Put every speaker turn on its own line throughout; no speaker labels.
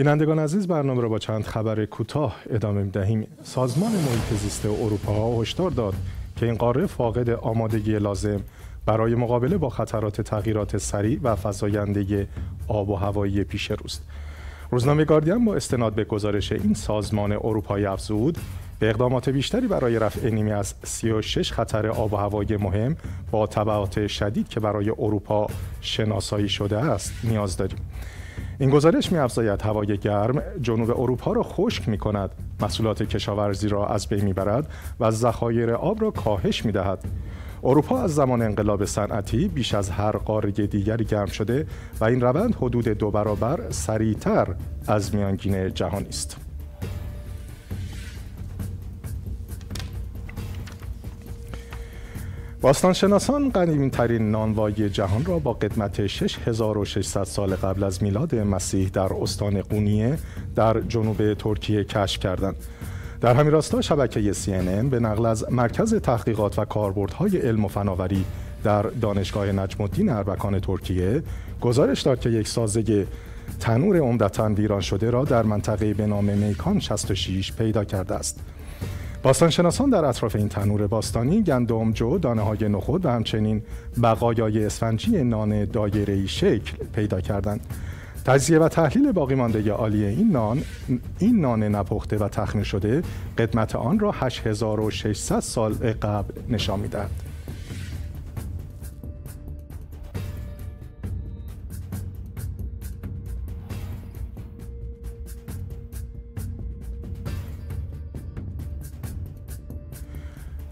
بینندگان عزیز برنامه را با چند خبر کوتاه ادامه دهیم. سازمان محیط زیست اروپا هشدار داد که این قاره فاقد آمادگی لازم برای مقابله با خطرات تغییرات سریع و فزاینده آب و هوایی پیش روست. روزنامه گاردین با استناد به گزارش این سازمان اروپایی افزود به اقدامات بیشتری برای رفع نیمی از 36 خطر آب و هوایی مهم با تبعات شدید که برای اروپا شناسایی شده است نیاز داریم. این گزارش می افزاید هوای گرم جنوب اروپا را خشک می کند، محصولات کشاورزی را از بین می برد و ذخایر آب را کاهش می دهد. اروپا از زمان انقلاب صنعتی بیش از هر قاره دیگری گرم شده و این روند حدود دو برابر سریعتر از میانگین جهانی است. باستانشناسان قدیمی ترین نانوایی جهان را با قدمت 6600 سال قبل از میلاد مسیح در استان قونیه در جنوب ترکیه کشف کردند. در همین راستا شبکه CNN به نقل از مرکز تحقیقات و کاربردهای علم و فناوری در دانشگاه نجم الدین اربکان ترکیه گزارش داد که یک سازه تنور عمدتا ویران شده را در منطقه به نام میکان 66 پیدا کرده است. باستانشناسان در اطراف این تنور باستانی گندم جو، دانه های نخود و همچنین بقایای اسفنجی نان دایره‌ای شکل پیدا کردند. تجزیه و تحلیل باقی مانده عالی این نان این نان نپخته و تخمیر شده قدمت آن را 8600 سال قبل نشان می‌دهد.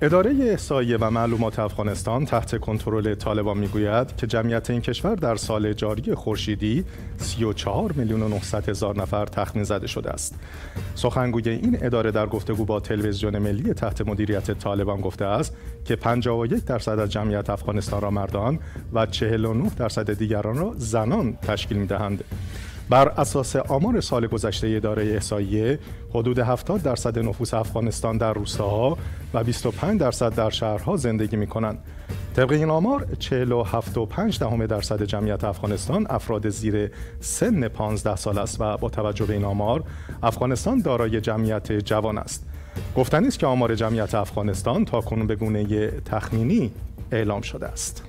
اداره احصایه و معلومات افغانستان تحت کنترل طالبان می‌گوید که جمعیت این کشور در سال جاری خورشیدی 34 میلیون و 900 هزار نفر تخمین زده شده است. سخنگوی این اداره در گفتگو با تلویزیون ملی تحت مدیریت طالبان گفته است که 51 درصد از جمعیت افغانستان را مردان و 49 درصد دیگران را زنان تشکیل می‌دهند. بر اساس آمار سال گذشته اداره احصاییه حدود 70 درصد نفوس افغانستان در روستاها و 25 درصد در شهرها زندگی می کنند. طبق این آمار 47.5 دهم درصد جمعیت افغانستان افراد زیر سن 15 سال است و با توجه به این آمار افغانستان دارای جمعیت جوان است. گفتنی است که آمار جمعیت افغانستان تا کنون به گونه تخمینی اعلام شده است.